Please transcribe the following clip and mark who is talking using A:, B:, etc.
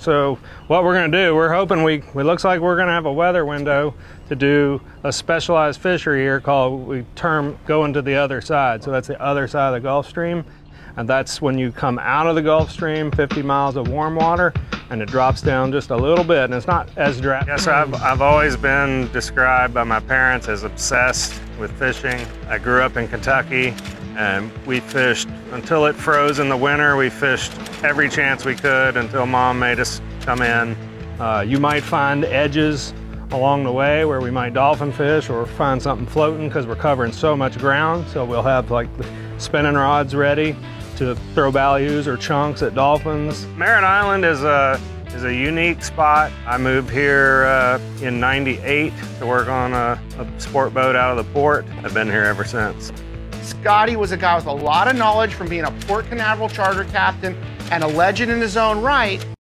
A: So what we're gonna do, we're hoping we, it looks like we're gonna have a weather window to do a specialized fishery here called, we term going to the other side. So that's the other side of the Gulf Stream. And that's when you come out of the Gulf Stream, 50 miles of warm water, and it drops down just a little bit, and it's not as dry. Yes, I've, I've always been described by my parents as obsessed with fishing. I grew up in Kentucky, and we fished until it froze in the winter. We fished every chance we could until mom made us come in. Uh, you might find edges along the way where we might dolphin fish or find something floating because we're covering so much ground. So we'll have like spinning rods ready to throw ballyhoos or chunks at dolphins. Merritt Island is a is a unique spot. I moved here uh, in 98 to work on a, a sport boat out of the port. I've been here ever since.
B: Scotty was a guy with a lot of knowledge from being a Port Canaveral charter captain and a legend in his own right.